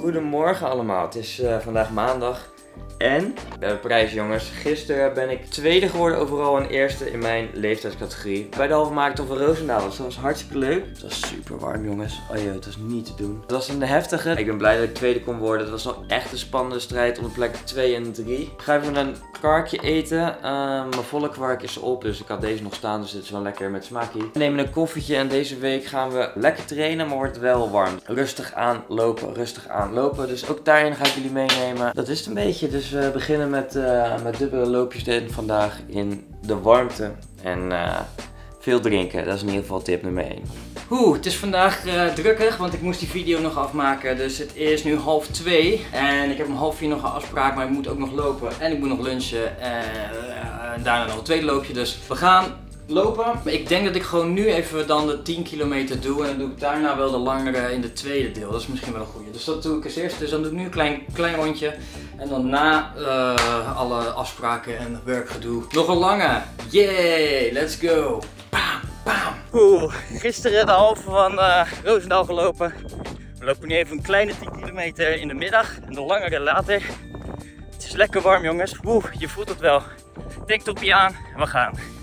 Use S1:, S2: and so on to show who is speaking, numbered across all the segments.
S1: Goedemorgen allemaal, het is uh, vandaag maandag en hebben prijs jongens. Gisteren ben ik tweede geworden overal en eerste in mijn leeftijdscategorie. Bij de halve marathon van Roosendaal. Dus dat was hartstikke leuk. Het was super warm jongens. Oh joh, het was niet te doen. Het was een heftige. Ik ben blij dat ik tweede kon worden. Het was nog echt een spannende strijd om de plek 2 en 3. Ik ga even een karkje eten. Uh, mijn volle kwark is op. Dus ik had deze nog staan. Dus dit is wel lekker met smaakje. We nemen een koffietje en deze week gaan we lekker trainen. Maar wordt wel warm. Rustig aanlopen, rustig aanlopen. Dus ook daarin ga ik jullie meenemen. Dat is het een beetje. Dus we beginnen met, uh, met dubbele loopjes vandaag in de warmte. En uh, veel drinken, dat is in ieder geval tip nummer 1. Oeh, het is vandaag uh, drukker, want ik moest die video nog afmaken. Dus het is nu half 2. En ik heb om half 4 nog een afspraak, maar ik moet ook nog lopen. En ik moet nog lunchen. En daarna nog een tweede loopje. Dus we gaan lopen. Ik denk dat ik gewoon nu even dan de 10 kilometer doe. En dan doe ik daarna wel de langere in de tweede deel. Dat is misschien wel een goede. Dus dat doe ik als eerste. Dus dan doe ik nu een klein, klein rondje. En dan na uh, alle afspraken en werkgedoe nog een lange. Yay, let's go. Bam, bam. Oeh, gisteren de halve van uh, Roosendaal gelopen. We lopen nu even een kleine 10 kilometer in de middag en de langere later. Het is lekker warm jongens. Oeh, je voelt het wel. Tanktopje aan en we gaan.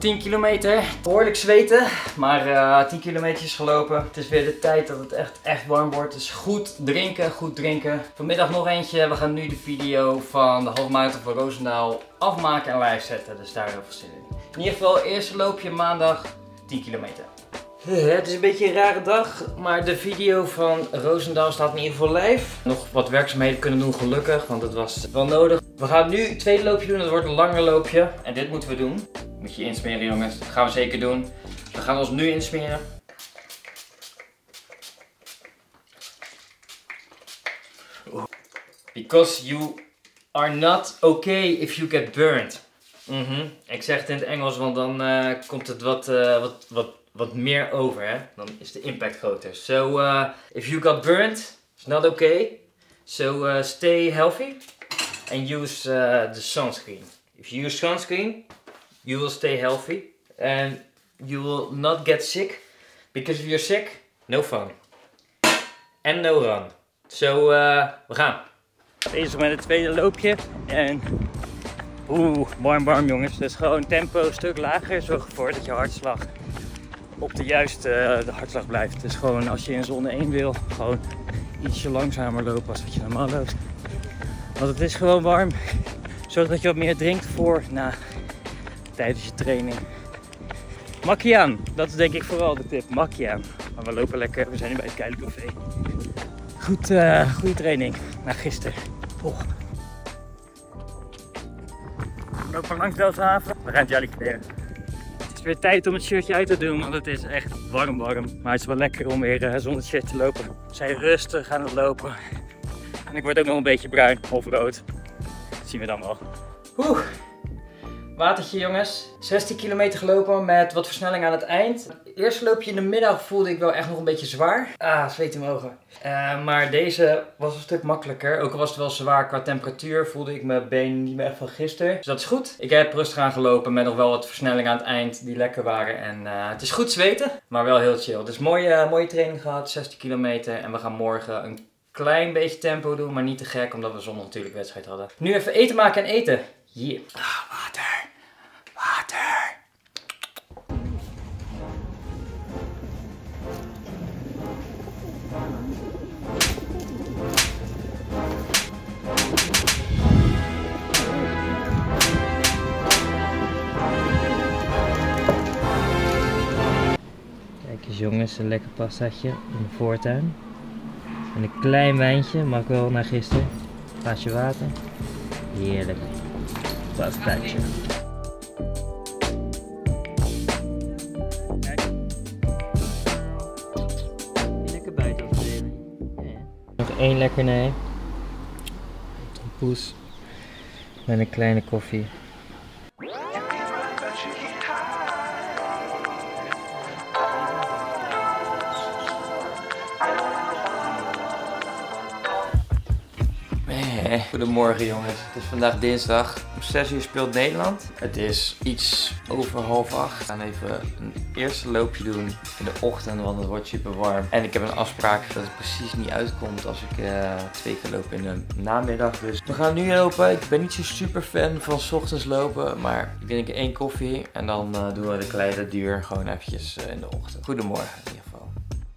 S1: 10 kilometer. Behoorlijk zweten, maar uh, 10 kilometer is gelopen. Het is weer de tijd dat het echt, echt warm wordt. Dus goed drinken, goed drinken. Vanmiddag nog eentje. We gaan nu de video van de halve marathon van Roosendaal afmaken en live zetten. Dus daar heel veel zin in. In ieder geval, eerste loopje maandag 10 kilometer. Het is een beetje een rare dag, maar de video van Roosendaal staat in ieder geval live. Nog wat werkzaamheden kunnen doen gelukkig, want het was wel nodig. We gaan nu het tweede loopje doen, dat wordt een langer loopje. En dit moeten we doen. Moet je insmeren jongens, dat gaan we zeker doen. We gaan ons nu insmeren. Because you are not okay if you get burned. Mm -hmm. Ik zeg het in het Engels, want dan uh, komt het wat, uh, wat, wat, wat meer over. Hè? Dan is de impact groter. So, uh, if you got burned, it's not okay. So, stay healthy and use the sunscreen. If you use sunscreen, you will stay healthy and you will not get sick because if you're sick, no fun. And no run. Zo, uh, we gaan. Bezig met het tweede loopje en oeh, warm warm jongens. Dus gewoon tempo een stuk lager, zorg ervoor dat je hartslag op de juiste uh, de hartslag blijft. Dus gewoon als je in zone 1 wil, gewoon ietsje langzamer lopen als wat je normaal loopt. Want het is gewoon warm. Zorg dat je wat meer drinkt voor na tijdens je training. Makkie aan, dat is denk ik vooral de tip. Makkie aan. Maar we lopen lekker, we zijn nu bij het Keilencafé. Goed, uh, goede training na gisteren. Oh. We lopen langs Delfshaven. We gaan. Het is weer tijd om het shirtje uit te doen, want het is echt warm warm. Maar het is wel lekker om weer uh, zonder shirt te lopen. We zijn rustig aan het lopen. En ik word ook nog een beetje bruin of rood. Dat zien we dan wel. Oeh. Watertje jongens. 16 kilometer gelopen met wat versnelling aan het eind. Het eerste loopje in de middag voelde ik wel echt nog een beetje zwaar. Ah, zweet in mijn ogen. Uh, maar deze was een stuk makkelijker. Ook al was het wel zwaar qua temperatuur, voelde ik mijn been niet meer echt van gisteren. Dus dat is goed. Ik heb rustig aan gelopen met nog wel wat versnelling aan het eind die lekker waren. En uh, het is goed zweten, maar wel heel chill. Dus mooie, mooie training gehad, 16 kilometer. En we gaan morgen een klein beetje tempo doen, maar niet te gek, omdat we zondag natuurlijk wedstrijd hadden. Nu even eten maken en eten. Yeah. Ah. Water. Jongens, een lekker pastaatje in de voortuin. En een klein wijntje, mag wel naar gisteren. Glaasje water. Heerlijk. Pastaatje. Lekker buiten. Nog één lekkernij. Een poes. Met een kleine koffie. Goedemorgen jongens, het is vandaag dinsdag.
S2: Om 6 uur speelt Nederland. Het is iets over half acht. We gaan even een eerste loopje doen in de ochtend, want het wordt super warm. En ik heb een afspraak dat het precies niet uitkomt als ik uh, twee keer loop in de namiddag. Dus we gaan nu lopen. Ik ben niet zo super fan van s ochtends lopen, maar ik drink één koffie en dan uh, doen we de kleine duur gewoon eventjes uh, in de ochtend. Goedemorgen in ieder geval.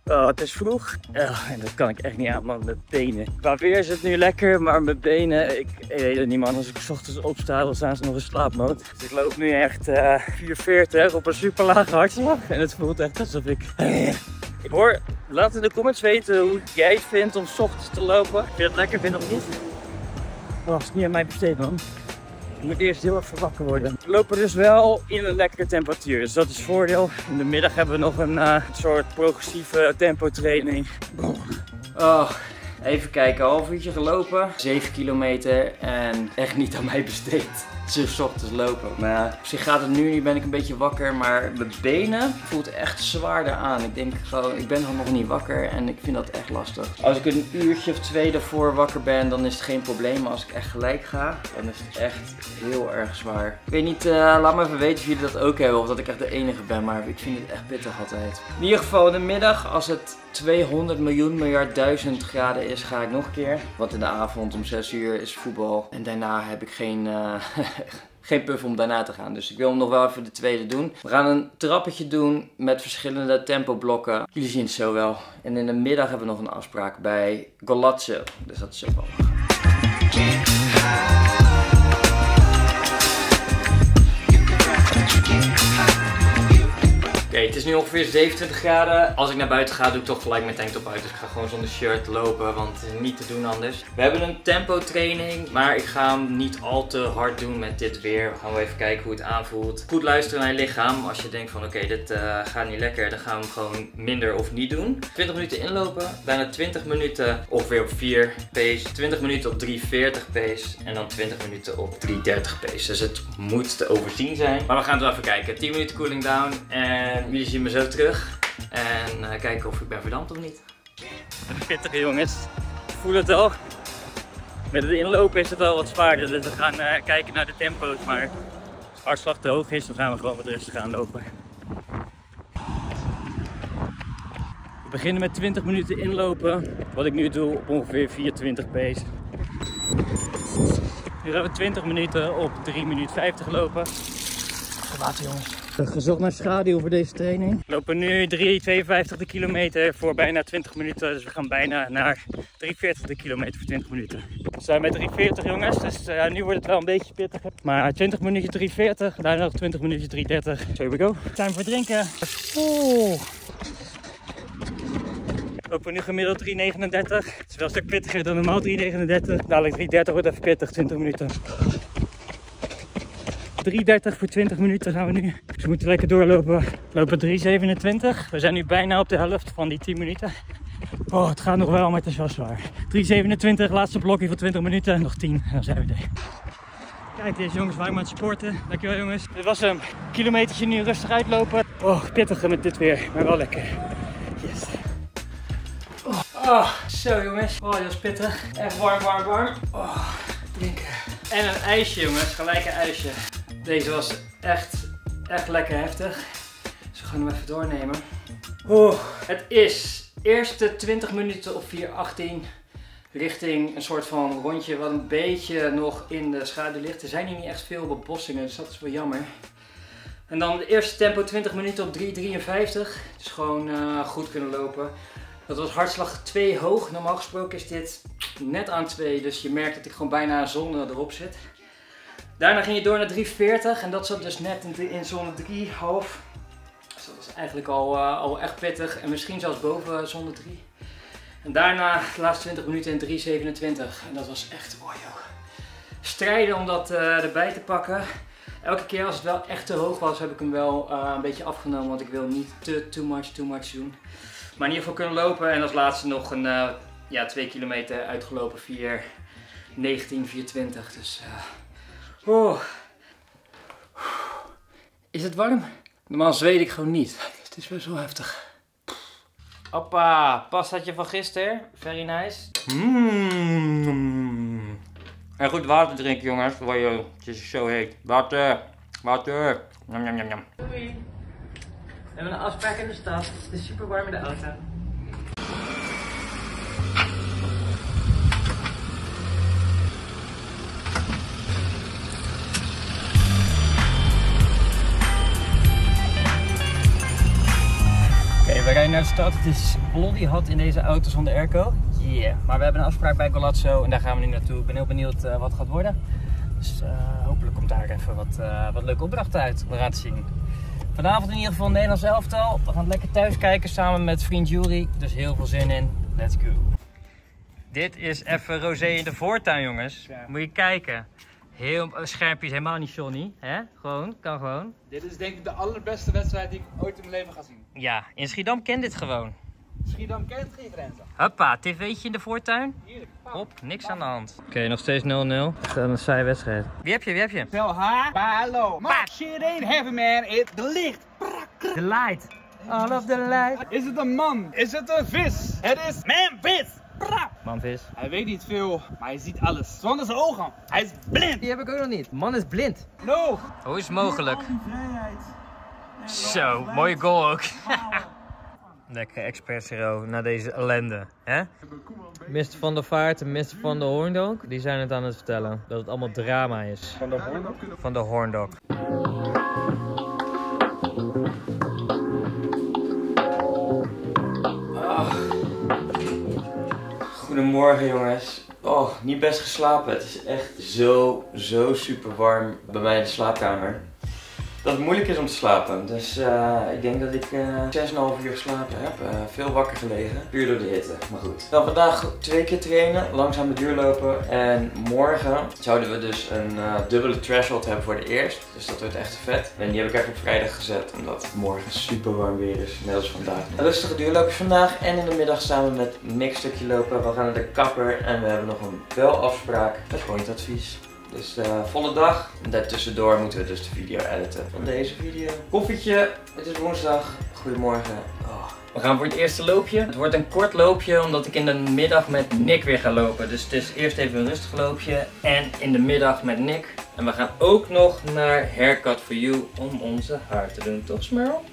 S1: Oh, het is vroeg. Oh, en dat kan ik echt niet aan, man. Mijn benen. Qua weer is het nu lekker, maar mijn benen, ik weet het niet, man. Als ik s ochtends opsta, dan staan ze nog in slaapmode. Dus ik loop nu echt uh, 440 op een super lage hartslag. En het voelt echt alsof ik... Ik hoor, laat in de comments weten hoe jij het vindt om s ochtends te lopen. Of je het lekker vindt of niet. Oh, is niet aan mij besteed, man. Ik moet eerst heel even wakker worden. We lopen dus wel in een lekkere temperatuur. Dus dat is voordeel. In de middag hebben we nog een uh, soort progressieve tempo training.
S2: Oh, even kijken. Half uurtje gelopen. 7 kilometer. En echt niet aan mij besteed. Dus ochtends lopen. Maar op zich gaat het nu niet, ben ik een beetje wakker. Maar mijn benen voelt echt zwaarder aan. Ik denk gewoon, ik ben gewoon nog niet wakker en ik vind dat echt lastig. Als ik een uurtje of twee daarvoor wakker ben, dan is het geen probleem. Maar als ik echt gelijk ga, dan is het echt heel erg zwaar. Ik weet niet, uh, laat me even weten of jullie dat ook hebben. Of dat ik echt de enige ben. Maar ik vind het echt pittig altijd. In ieder geval in de middag, als het 200 miljoen miljard duizend graden is, ga ik nog een keer. Want in de avond om 6 uur is voetbal. En daarna heb ik geen, uh, geen puff om daarna te gaan. Dus ik wil hem nog wel even de tweede doen. We gaan een trappetje doen met verschillende tempoblokken. Jullie zien het zo wel. En in de middag hebben we nog een afspraak bij Golazzo. Dus dat is ook wel. Oké, het is nu ongeveer 27 graden. Als ik naar buiten ga, doe ik toch gelijk mijn tanktop uit. Dus ik ga gewoon zonder shirt lopen, want het is niet te doen anders. We hebben een tempo training, maar ik ga hem niet al te hard doen met dit weer. We gaan even kijken hoe het aanvoelt. Goed luisteren naar je lichaam. Als je denkt van oké, dit uh, gaat niet lekker, dan gaan we hem gewoon minder of niet doen. 20 minuten inlopen, daarna 20 minuten ongeveer op 4 pace. 20 minuten op 3,40 pace en dan 20 minuten op 3,30 pace. Dus het moet te overzien zijn. Maar we gaan het wel even kijken. 10 minuten cooling down en jullie zien me zo terug. En uh, kijken of ik ben verdampt of niet.
S1: Pittige jongens. Ik voel het al. Met het inlopen is het wel wat zwaarder. Dus we gaan uh, kijken naar de tempo's. Maar als de hartslag te hoog is, dan gaan we gewoon wat rustig gaan lopen. We beginnen met 20 minuten inlopen. Wat ik nu doe op ongeveer 420 pace. Nu gaan we 20 minuten op 3 minuten 50 lopen. Jongens. Gezocht naar schaduw voor deze training. We lopen nu 3,52 de kilometer voor bijna 20 minuten. Dus we gaan bijna naar 3,40 de kilometer voor 20 minuten. We zijn met 3,40 jongens, dus uh, nu wordt het wel een beetje pittig. Maar 20 minuutjes 3,40, daarna nog 20 minuutjes 3,30. So here we go. Time voor drinken. Oeh. We lopen nu gemiddeld 3,39. Het is wel een stuk pittiger dan normaal 3,39. Dadelijk 3,30 wordt even pittig, 20 minuten. 3,30 voor 20 minuten gaan we nu. Dus we moeten lekker doorlopen. Lopen 3,27. We zijn nu bijna op de helft van die 10 minuten. Oh, het gaat nog wel, maar het is wel zwaar. 3,27, laatste blokje voor 20 minuten. Nog 10 en dan zijn we er. Kijk, deze jongens waren aan het sporten. Dankjewel jongens. Dit was een kilometertje nu rustig uitlopen. Oh, pittig met dit weer, maar wel lekker. Yes. Oh, oh zo jongens. Oh, dat is pittig. Echt warm, warm, warm. Oh, drinken. En een ijsje jongens, gelijk een ijsje. Deze was echt, echt lekker heftig. Dus we gaan hem even doornemen. Oeh, het is eerste 20 minuten op 4.18 richting een soort van rondje wat een beetje nog in de schaduw ligt. Er zijn hier niet echt veel bebossingen, dus dat is wel jammer. En dan de eerste tempo 20 minuten op 3.53. Dus gewoon uh, goed kunnen lopen. Dat was hartslag 2 hoog. Normaal gesproken is dit net aan 2. Dus je merkt dat ik gewoon bijna zon erop zit. Daarna ging je door naar 340 en dat zat dus net in, in zone 3 half. Dus dat was eigenlijk al, uh, al echt pittig en misschien zelfs boven zone 3. En daarna de laatste 20 minuten in 327 en dat was echt, oh joh. Strijden om dat uh, erbij te pakken. Elke keer als het wel echt te hoog was heb ik hem wel uh, een beetje afgenomen, want ik wil niet te too much, too much doen. Maar in ieder geval kunnen lopen en als laatste nog een ja, 2 kilometer uitgelopen 4, 19, 420. Dus Oh. Is het warm? Normaal zweet ik gewoon niet. Het is wel zo heftig. Hoppa, pastaatje van gisteren. Very nice. Mmm.
S2: En goed water drinken jongens, terwijl je, het is zo heet. Water, water. Njam, njam, njam, njam.
S1: Doei. We hebben een afspraak in de stad. Het is super warm in de auto. Naar de stad. Het is bloody hot in deze auto zonder airco. Yeah. Maar we hebben een afspraak bij Golazzo en daar gaan we nu naartoe. Ik ben heel benieuwd eh, wat het gaat worden. Dus eh, hopelijk komt daar even wat, eh, wat leuke opdrachten uit. We gaan het zien. Vanavond in ieder geval Nederlands elftal. We gaan lekker thuis kijken samen met vriend Jury. Dus heel veel zin in. Let's go. Dit is even rosé in de voortuin, jongens.
S3: Ja.
S1: Moet je kijken. Heel scherpjes, helemaal niet Johnny. hè? Gewoon, kan gewoon.
S3: Dit is denk ik de allerbeste wedstrijd die ik ooit in mijn leven ga zien.
S1: Ja, in Schiedam kent dit gewoon.
S3: Schiedam kent geen grenzen.
S1: Hoppa, tv'tje in de voortuin.
S3: Heerlijk.
S1: Hop, niks aan de hand. Oké, nog steeds 0-0. Echt een saaie wedstrijd. Wie heb je, wie heb je?
S3: Tel haar, hallo. Maar shit ain't heavy man, it de licht.
S1: The light. All of the light.
S3: Is het een man? Is het een vis? Het is man vis.
S1: Manvis.
S3: Hij weet niet veel, maar hij ziet alles. Zonder zijn ogen. Hij is blind.
S4: Die heb ik ook nog niet. Man is blind.
S3: No.
S1: Hoe is het mogelijk? Zo, mooie goal ook. Lekker expressero na deze ellende, hè?
S4: Mr. van der Vaart en Mr. van der Hoorndonk, die zijn het aan het vertellen. Dat het allemaal drama is.
S3: Van de hoorn.
S1: Van de Horndog.
S2: Goedemorgen jongens. Oh, niet best geslapen. Het is echt zo, zo super warm bij mij in de slaapkamer. Dat het moeilijk is om te slapen. Dus eh, ik denk dat ik eh 6,5 uur geslapen heb. Eh, veel wakker gelegen. Puur door de hitte. Maar goed. Dan vandaag twee keer trainen. Langzaam de duur lopen. En morgen zouden we dus een dubbele threshold hebben voor de eerst. Dus dat wordt echt vet. En die heb ik echt op vrijdag gezet. Omdat het morgen super warm weer is. Net als vandaag. Rustige duurloopje vandaag. En in de middag samen met Nick stukje lopen. We gaan naar de kapper. En we hebben nog een belafspraak met pointadvies. Dus eh volle dag. En daartussendoor moeten we dus de video editen van deze video. Koffietje. Het is woensdag. Goedemorgen. Oh.
S1: We gaan voor het eerste loopje. Het wordt een kort loopje omdat ik in de middag met Nick weer ga lopen. Dus het is eerst even een rustig loopje en in de middag met Nick. En we gaan ook nog naar Haircut for You om onze haar te doen, toch Smurl?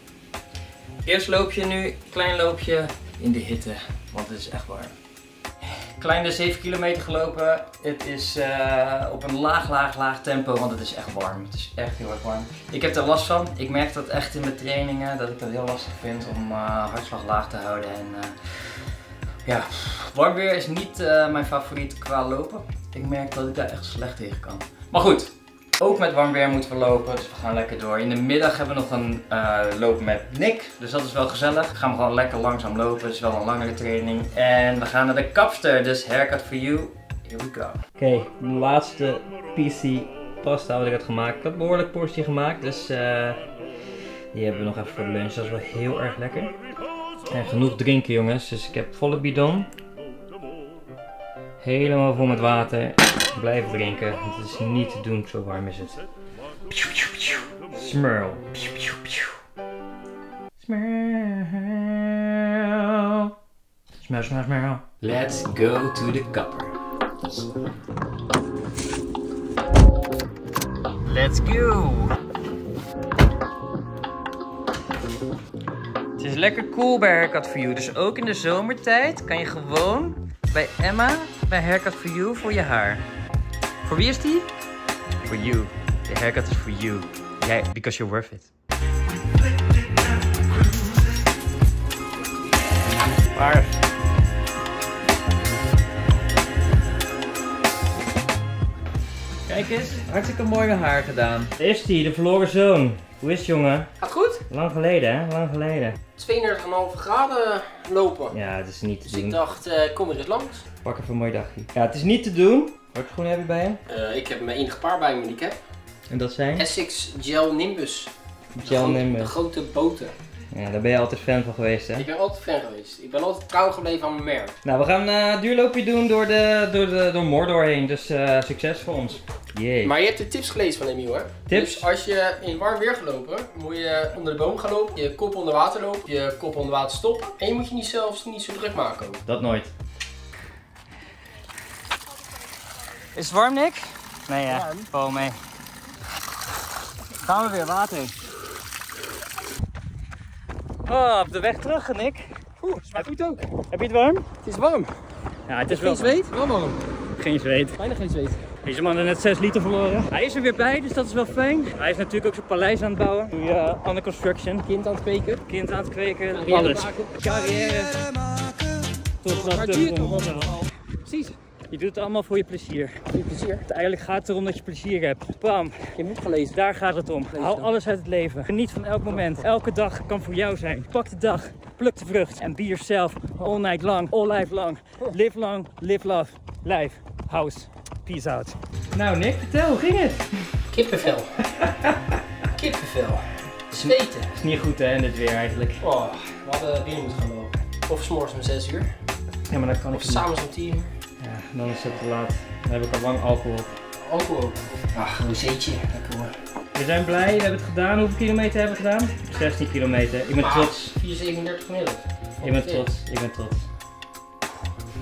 S1: Eerst loopje nu, klein loopje in de hitte, want het is echt warm. Kleine 7 kilometer gelopen. Het is eh, op een laag, laag, laag tempo, want het is echt warm. Het is echt heel erg warm. Ik heb er last van. Ik merk dat echt in mijn trainingen, dat ik dat heel lastig vind om eh, hartslag laag te houden. En eh, ja, warm weer is niet mijn favoriet qua lopen. Ik merk dat ik daar echt slecht tegen kan. Maar goed, ook met warm weer moeten we lopen, dus we gaan lekker door. In de middag hebben we nog een eh loop met Nick, dus dat is wel gezellig. Dan gaan we gewoon lekker langzaam lopen, het is wel een langere training. En we gaan naar de kapster, dus haircut for you. Here we go. Oké, de laatste PC pasta wat ik had gemaakt. Ik had behoorlijk portie gemaakt, dus eh, die hebben we nog even voor lunch. Dat is wel heel erg lekker. En genoeg drinken jongens, dus ik heb volle bidon. Helemaal vol met water. Blijf drinken, want het is niet te doen, zo warm is het. Smurl. Smurl. Smurl, smurl, smurl. Let's go to the copper. Let's go. Het is lekker cool bij Haircut for You. Dus ook in de zomertijd kan je gewoon bij Emma bij Haircut for You voor je haar. Voor wie is die? For you. The haircut is for you. Jij, because you're worth it. Waar? Kijk eens, hartstikke mooi haar gedaan. Daar is die, de verloren zoon. Hoe is het jongen?
S5: Gaat goed?
S1: Lang geleden hè, lang geleden.
S5: 32,5 graden lopen.
S1: Ja, het is niet te
S5: Dus ik
S1: doen.
S5: dacht, eh, kom er eens langs.
S1: Pak even een mooi dagje. Ja, het is niet te doen. Welke schoenen heb je bij je?
S5: Eh, ik heb mijn enige paar bij me die ik heb.
S1: En dat zijn?
S5: Essex Gel Nimbus. De
S1: Gel
S5: gro-
S1: Nimbus.
S5: De grote boten.
S1: Ja, daar ben je altijd fan van geweest hè?
S5: Ik ben altijd fan geweest. Ik ben altijd trouw gebleven aan mijn merk.
S1: Nou, we gaan eh, een duurloopje doen door, de, door, de, door Mordor heen. Dus eh, succes voor ons. Jee.
S5: Maar je hebt de tips gelezen van Emiel hè?
S1: Tips?
S5: Dus als je in warm weer gaat lopen, moet je onder de boom gaan lopen. Je kop onder water lopen. Je kop onder water stoppen. En je moet je niet zelfs niet zo druk maken ook.
S1: Dat nooit.
S6: Is het warm, Nick? Nee, ja. Oh, mee. Gaan we weer, water. Oh, op de weg terug, Nick.
S5: Oeh, smaakt goed ook.
S6: Heb je het warm?
S5: Het is warm.
S6: Ja, het is wel
S5: Geen zweet? Wel warm.
S6: Geen zweet.
S5: Bijna geen zweet.
S6: Deze man heeft net 6 liter verloren. Hij is er weer bij, dus dat is wel fijn. Hij is natuurlijk ook zijn paleis aan het bouwen. Doe je under construction.
S5: Kind aan het kweken.
S6: Kind aan het kweken.
S5: Carrière
S6: alles.
S5: maken.
S6: Carrière. Tot dat
S5: wel. Precies.
S6: Je doet het allemaal voor je plezier.
S5: Veel plezier.
S6: Uiteindelijk gaat het erom dat je plezier hebt. Bam,
S5: Je moet gelezen.
S6: daar gaat het om. Haal
S5: dan.
S6: alles uit het leven. Geniet van elk moment. Elke dag kan voor jou zijn. Pak de dag, pluk de vrucht en be yourself all night long, all life long. Live long, live love, life, house. Peace out. Nou Nick, vertel, hoe ging het?
S5: Kippenvel. Kippenvel. Zweten.
S6: Is niet goed hè, in dit weer eigenlijk.
S5: Oh, we hadden binnen moeten gaan lopen. Of s'morgens om 6 uur.
S6: Ja, maar dat kan
S5: Of s'avonds om 10 uur.
S6: Ja, dan is het te laat. Dan heb ik al lang alcohol op.
S5: Alcohol ook. Ach, een zeetje. Lekker hoor.
S6: We zijn blij, we hebben het gedaan. Hoeveel kilometer hebben we gedaan? 16 kilometer. Ik ben
S5: Ah,
S6: trots.
S5: 4,37 gemiddeld.
S6: Ik ben trots. Ik ben trots.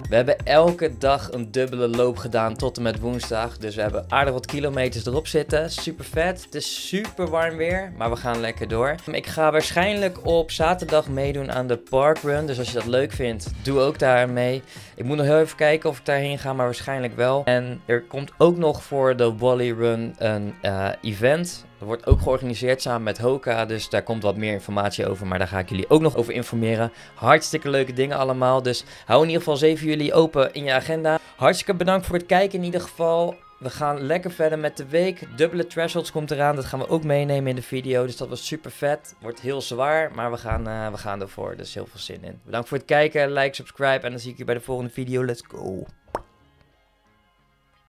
S1: We hebben elke dag een dubbele loop gedaan tot en met woensdag. Dus we hebben aardig wat kilometers erop zitten. Super vet. Het is super warm weer, maar we gaan lekker door. Ik ga waarschijnlijk op zaterdag meedoen aan de parkrun. Dus als je dat leuk vindt, doe ook daar mee. Ik moet nog heel even kijken of ik daarheen ga, maar waarschijnlijk wel. En er komt ook nog voor de Wally Run een eh, event. Dat wordt ook georganiseerd samen met Hoka, dus daar komt wat meer informatie over. Maar daar ga ik jullie ook nog over informeren. Hartstikke leuke dingen allemaal, dus hou in ieder geval 7 juli open in je agenda. Hartstikke bedankt voor het kijken in ieder geval. We gaan lekker verder met de week. Dubbele thresholds komt eraan, dat gaan we ook meenemen in de video. Dus dat was super vet. Wordt heel zwaar, maar we gaan, eh, we gaan ervoor. Dus heel veel zin in. Bedankt voor het kijken, like, subscribe en dan zie ik je bij de volgende video. Let's go!